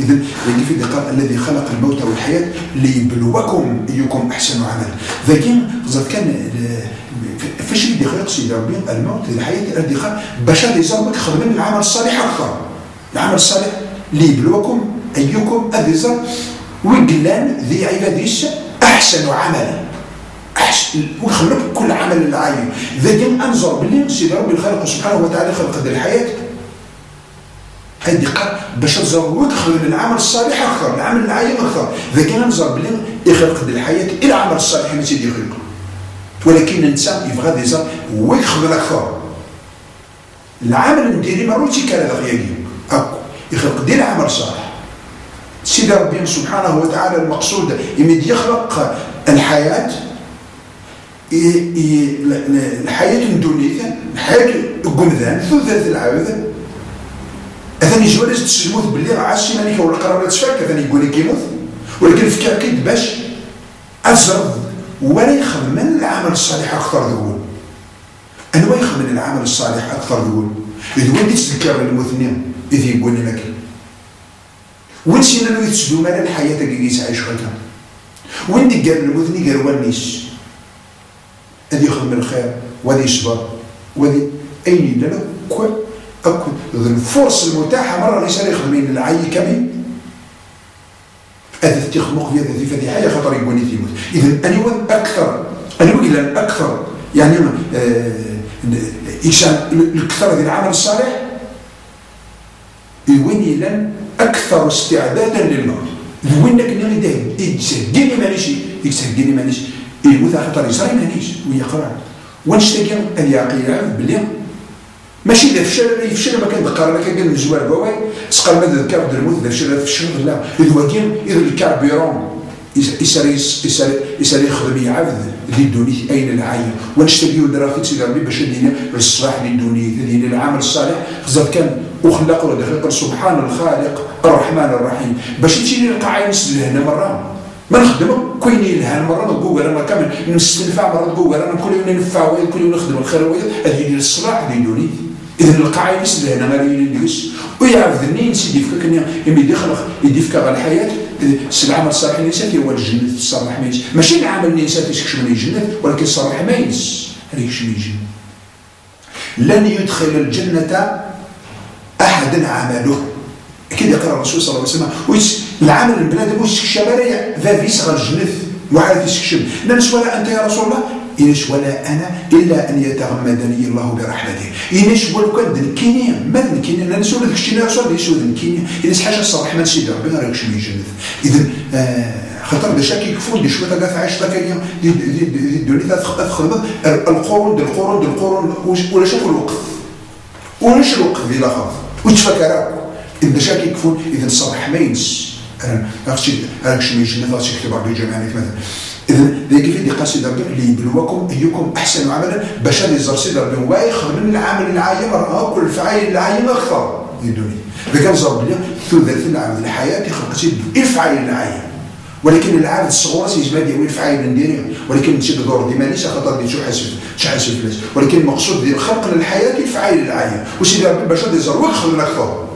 اذا كيف قال الذي خلق الموت والحياة ليبلوكم أيكم أحسن عملا. لكن زاد كان فاش يدي خلق سيدي ربي الموت الحياة الذي خلق باش هذا يزربك خدمين العمل الصالح أكثر. العمل الصالح ليبلوكم أيكم ادزر وقلان ذي عباديش أحسن عملا. وخلق كل عمل العايم ذا أنظر باللي سيدي ربي الخالق سبحانه وتعالى خلق هذه الحياة هذه قال باش تزوج خير العمل الصالح أكثر العمل العايم أكثر. اذا كان نزر بلي يخلق الحياة إلى العمل الصالح ما تيدي يخلق ولكن الإنسان يبغى ديزا هو يخدم أكثر العمل نديري ما روتي كان هذا غير أكو يخلق دير عمل صالح سيدي ربي سبحانه وتعالى المقصود يمد يخلق الحياة الحياة الدنيا الحياة القمذان ثلث العبد اثاني جوالز تسلموت باللي راه عاش مانيك ولا قرار تفك اثاني يقول لك يموت ولكن الفكر كيد باش ازرد ولا يخدم من العمل الصالح أكثر ذول أنا يخدم من العمل الصالح أكثر ذول اذا وين تذكر المثنين اذا يقول لي ماكل. وين سينا لو يتسدو مال الحياة كي يعيش غيرها وين دي قال المثني؟ قال ونيس هذه يخدم الخير وهذه يصبر وهذه اين لا كل الفرص المتاحة مرة ليس يخدمين العي كمي. هذا تخمق في هذه فهذه حاجة خطر يقول يموت إذا أنا أكثر أنا أقول أكثر يعني آه الأكثر في العمل الصالح؟ يويني لن أكثر استعدادا للموت. وينك نريد يتسهلني مانيش يتسهلني مانيش. يموت خطر يصير مانيش ويقرا ونشتكي اليقين بلي ماشي اذا فشل الا يفشل ما ما كان قال الجوار بواي تقال ما ذكر الموت اذا فشل فشل لا. اذا هو كاين اذا الكاربيرون يسار يسار يخدم يعبد للدوني أين العين؟ ونشتكيو دراهم سيدي ربي باش ندينا الصلاح للدوني دينا العمل الصالح. خزر كان وخلق ودخل سبحان الخالق الرحمن الرحيم. باش تجيني القاعين هنا مرة. ما نخدمو كويني لها مرة نقول أنا كامل. نستنفع مرة نقول أنا كل يوم ننفع كل يوم نخدم الخير هذه الصلاح دوني اذا القاعدة يسد هنا غادي ندرس ويعرف ذني نسيدي فيك كني يمي يدخل يدي فيك على الحياة. العمل الصالح الانسان هو الجنه الصالح ما ماشي العمل الانسان يكشف من الجنه ولكن الصالح ما ينس هذا من الجنه لن يدخل الجنة أحد عمله. كده يقرا الرسول صلى الله عليه وسلم. العمل البنادم وش الشبارع ذا فيس غير الجنة واحد يسكشم ننس ولا انت يا رسول الله إنش ولا أنا إلا أن يتغمدني الله برحمته إنش ولو كان ذنكيني ما ذنكيني أنا نسول ذاك الشيء رسول ليش ذنكيني إنش حاجة الصراحة ما نسيد ربي غير يكشف الجنة إذا آه خاطر دا شاكي كفون دي شوية عايش ذاك اليوم دي دي دي دوني تخدم القرون دي القرون دي القرون ولا شوف الوقت ولاش الوقت ديال الآخر وتفكر إذا شاكي كفون إذا الصراحة ما ينس أغشي أغشي من الجنة أغشي كتب ربي جمعاني مثلا اذا ذيك في دي قاسي ربي ليبلوكم ايكم احسن عملا باش اللي زر سيدي ربي هو يخدم العمل العايم راه كل الفعايل العايم أكثر الدنيا اذا كان زر بلي ثلث العمل الحياة خلقتي الفعايل العايم ولكن العادة الصغيرة سيجمع ديال الفعايل نديرها ولكن ماشي دور ديما ليش خاطر دي شو حاسب شو حاسب فلاس ولكن المقصود ديال خلق الحياة الفعايل العايم وسيدي ربي باش يزر ويخدم أكثر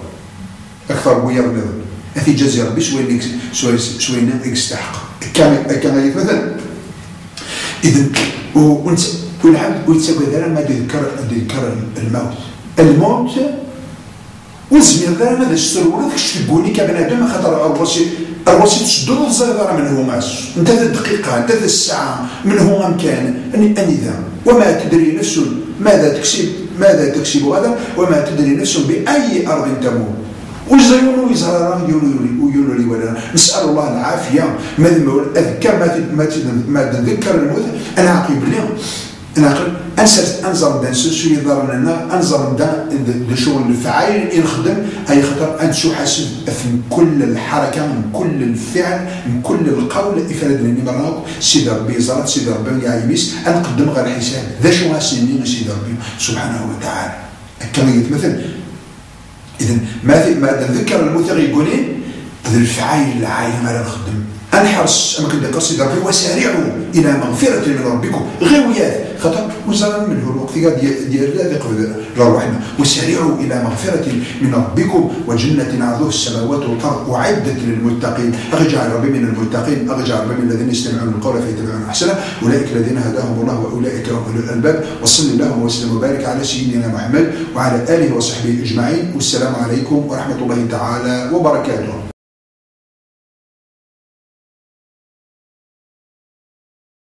أكثر بويا بنظر اثي جزي ربي شوي شوي شوي يستحق كما كما مثلا اذا والعبد ويتسوى ذلك ما يذكر يذكر الموت. الموت وزمير ذا ماذا السرور ذاك تبوني كبنادم خاطر الراسي الراسي تشدو الزهر من هو ماس انت ذا الدقيقة انت الساعة من هو مكان اني أني ذا. وما تدري نفس ماذا تكسب ماذا تكسب غدا وما تدري نفس بأي أرض تموت. وزيون ويزهر يونو يونو ولا نسأل الله العافية. ما أذكر ما ما تذكر الموت. أنا عقيب أنا عقيب انسى أنظر دا نسوس يظهر لنا. أنظر دا شغل الفعايل نخدم أي خطر. انت شو حاسب في كل الحركة من كل الفعل من كل القول. افراد لني مرات سيدي ربي زرت سيدي ربي يا يميس. نقدم غير حساب ذا شو هاسيني سيدي ربي؟ سبحانه وتعالى. كما يتمثل. اذا ما ما ذكر الموت يقولين ذي الفعايل العايم على نخدم. انحرص اما كنت قصد ربي وسارعوا إلى مغفرة من ربكم. غويات خاطر وزرا منه الوقت ديال ديال هذا روحنا وسارعوا إلى مغفرة من ربكم. وجنة عرضها السماوات والأرض. اعدت للمتقين. اجعل ربي من المتقين. اجعل ربي من الذين يستمعون القول فيتبعون أحسنه. أولئك الذين هداهم الله وأولئك هم أولو الألباب. وصل اللهم وسلم وبارك على سيدنا محمد وعلى آله وصحبه أجمعين. والسلام عليكم ورحمة الله تعالى وبركاته.